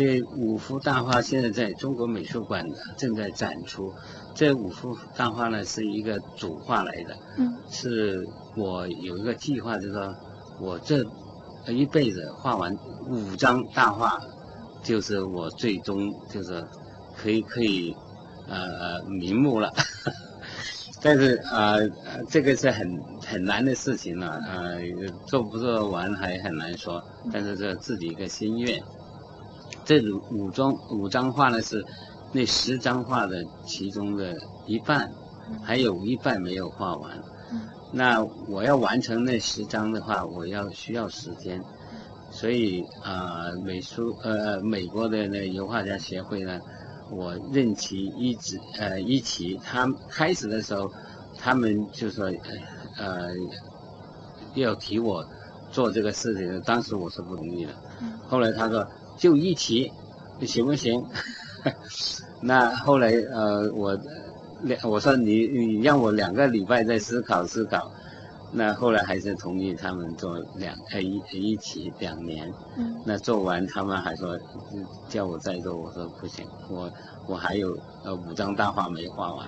这五幅大画现在在中国美术馆正在展出。这五幅大画呢是一个主画来的，嗯，是我有一个计划，就是说我这一辈子画完五张大画，就是我最终就是可以可以呃瞑目了。但是啊，这个是很很难的事情了，呃，做不做完还很难说。但是这自己一个心愿。这五五张五张画呢是那十张画的其中的一半，还有一半没有画完。那我要完成那十张的话，我要需要时间。所以啊，美术呃美国的那油画家协会呢。我任期一直呃一期，他开始的时候，他们就说呃要提我做这个事情，当时我是不同意的。后来他说就一起，行不行？那后来呃我两我说你你让我两个礼拜再思考思考。那后来还是同意他们做两呃一一起两年，那做完他们还说叫我再做，我说不行，我我还有呃五张大画没画完，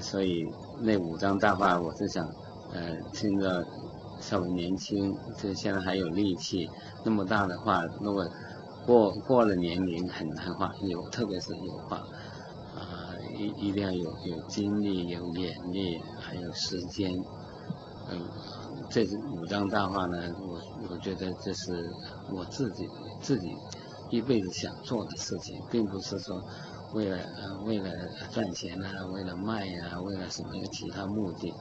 所以那五张大画我是想，呃现在稍微年轻，就现在还有力气，那么大的画如果过过了年龄很难画，有特别是油画，啊一一定要有有精力有眼力还有时间。嗯，这五张大画呢，我我觉得这是我自己自己一辈子想做的事情，并不是说为了呃为了赚钱啊，为了卖啊，为了什么其他目的。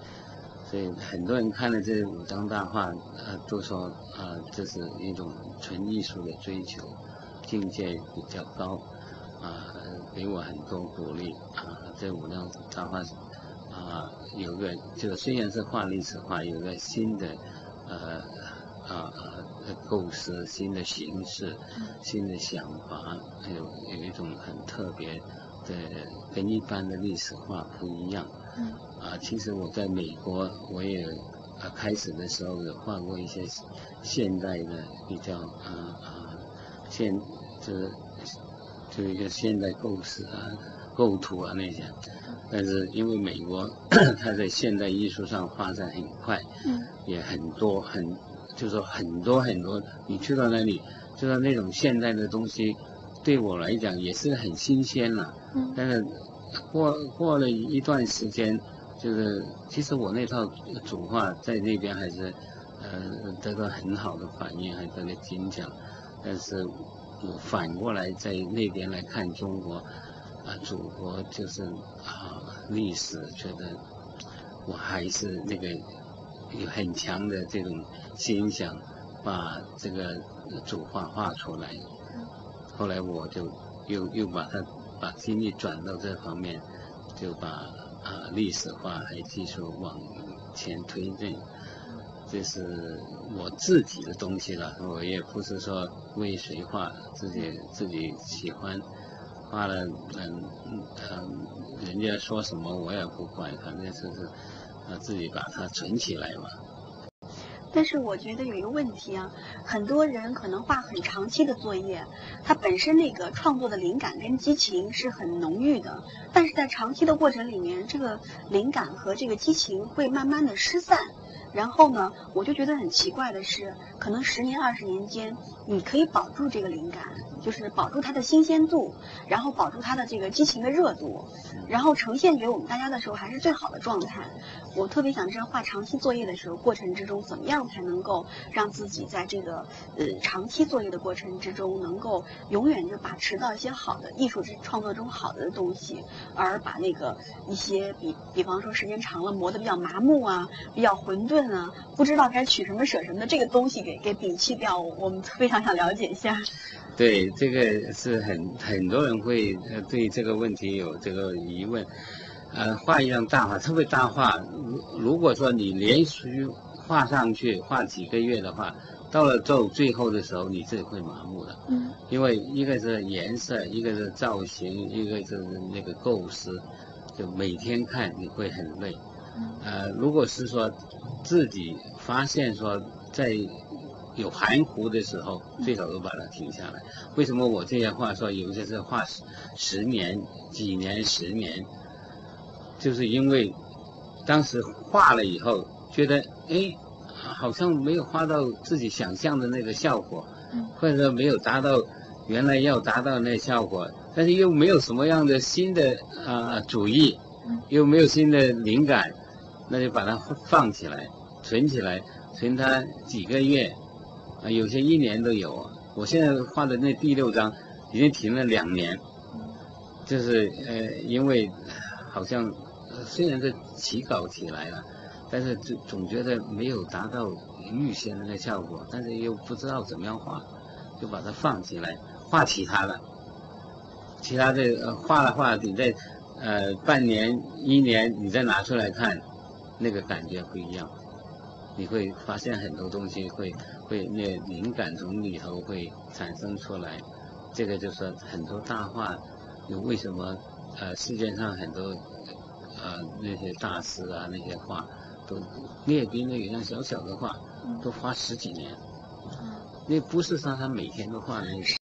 所以很多人看了这五张大画，呃，都说啊，这是一种纯艺术的追求，境界比较高，啊，给我很多鼓励啊。这五张大画。啊，有个就是虽然是画历史画，有个新的呃啊构思、新的形式、新的想法，有有一种很特别的，跟一般的历史画不一样。啊，其实我在美国，我也啊开始的时候有画过一些现代的比较啊啊现就是就一个现代构思啊、构图啊那些。但是因为美国，它在现代艺术上发展很快，嗯，也很多很，就是说很多很多，你去到那里，就是那种现代的东西，对我来讲也是很新鲜了，嗯，但是过过了一段时间，就是其实我那套主画在那边还是，呃，得到很好的反应，还得了金奖，但是我反过来在那边来看中国。啊，祖国就是啊，历史觉得我还是那个有很强的这种心想，把这个主画画出来。后来我就又又把它把精力转到这方面，就把啊历史画还技术往前推进。这是我自己的东西了，我也不是说为谁画，自己自己喜欢。画了，嗯嗯，人家说什么我也不管，反正是是，呃，自己把它存起来嘛。但是我觉得有一个问题啊，很多人可能画很长期的作业，他本身那个创作的灵感跟激情是很浓郁的，但是在长期的过程里面，这个灵感和这个激情会慢慢的失散。然后呢，我就觉得很奇怪的是，可能十年二十年间，你可以保住这个灵感，就是保住它的新鲜度，然后保住它的这个激情的热度，然后呈现给我们大家的时候还是最好的状态。我特别想知道，画长期作业的时候，过程之中怎么样才能够让自己在这个呃长期作业的过程之中，能够永远就把持到一些好的艺术创作中好的东西，而把那个一些比比方说时间长了磨得比较麻木啊，比较混沌。啊，不知道该取什么舍什么的这个东西给给摒弃掉，我们非常想了解一下。对，这个是很很多人会呃对这个问题有这个疑问。呃，画一张大画，特别大画，如如果说你连续画上去画几个月的话，到了做最后的时候，你自己会麻木的。嗯。因为一个是颜色，一个是造型，一个是那个构思，就每天看你会很累。呃，如果是说自己发现说在有含糊的时候，最好都把它停下来。为什么我这些话说有些是画十十年、几年、十年，就是因为当时画了以后，觉得哎，好像没有画到自己想象的那个效果，或者说没有达到原来要达到那效果，但是又没有什么样的新的啊主意，又没有新的灵感，那就把它放起来，存起来，存它几个月。啊，有些一年都有。我现在画的那第六张，已经停了两年，就是呃，因为好像虽然是起稿起来了，但是总总觉得没有达到预先的那效果，但是又不知道怎么样画，就把它放起来，画其他的，其他的画的画，你在呃半年、一年，你再拿出来看，那个感觉不一样。你会发现很多东西会会那灵感从里头会产生出来，这个就是很多大画，有为什么呃世界上很多呃那些大师啊那些画都列兵那个像小小的画都花十几年，那不是说他每天都画那个。